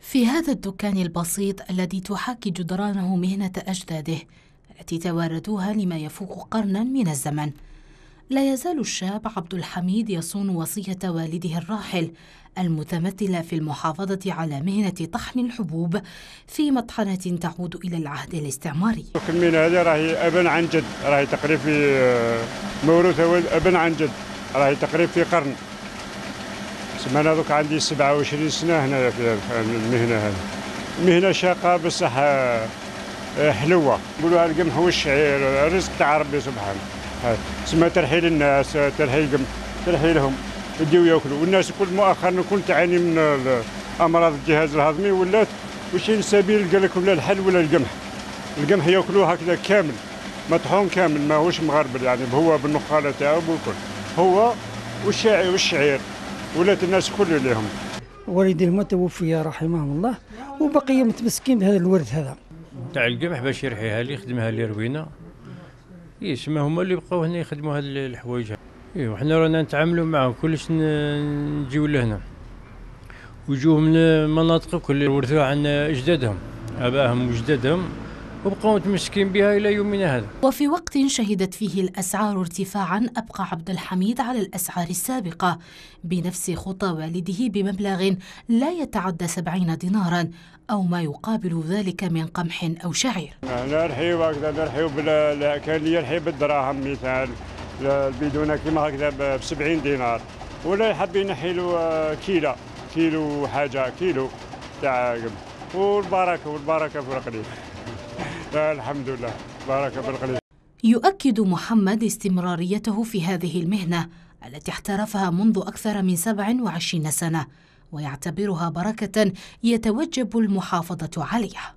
في هذا الدكان البسيط الذي تحاكي جدرانه مهنة أجداده التي توارثوها لما يفوق قرنا من الزمن. لا يزال الشاب عبد الحميد يصون وصية والده الراحل المتمثلة في المحافظة على مهنة طحن الحبوب في مطحنة تعود إلى العهد الاستعماري. المهنة هذه راهي أبن عن جد راهي تقريب في آه، موروثة أبن عن جد راهي تقريب في قرن. سما أنا دوك عندي 27 سنه هنايا في المهنة هذه. مهنه شاقة بصح آه، حلوة. نقولوها القمح والشعير الرزق تاع ربي سبحانه. سما ترحيل الناس ترحيل ترحيلهم. يديو يأكلوا. والناس كل مؤخرا كل تعاني من أمراض الجهاز الهضمي ولات وشي سبيل قال لك ولا الحل ولا القمح. القمح يأكلوه هكذا كامل مطحون كامل ماهوش مغربل يعني هو بالنخاله تاعو بالكل هو والشعير والشعير. ولات الناس كل لهم والدي المتوفي رحمهم الله وبقي متمسكين بهذا الورث هذا. تاع القمح باش يرحيها لي يخدمها لي روينة. يسمى هما اللي بقاو هنا يخدموا هاد الحوايج. اي وحنا رانا نتعاملوا معاهم كلش نجيو لهنا. ويجوه من مناطق كل ورثوها عن اجدادهم ابائهم واجدادهم وبقوا متمسكين بها إلى يومنا هذا. وفي وقت شهدت فيه الأسعار ارتفاعا أبقى عبد الحميد على الأسعار السابقة بنفس خطى والده بمبلغ لا يتعدى سبعين دينارا أو ما يقابل ذلك من قمح أو شعير. نرحيو هكذا نرحيو كان لي الحي بالدراهم مثال البيدونه كيما هكذا ب 70 دينار ولا يحب ينحي له آه، كيلو كيلو حاجة كيلو تاع والبركة والبركة في القليل. الحمد لله. بارك بالقليل يؤكد محمد استمراريته في هذه المهنة التي احترفها منذ أكثر من 27 سنة ويعتبرها بركة يتوجب المحافظة عليها.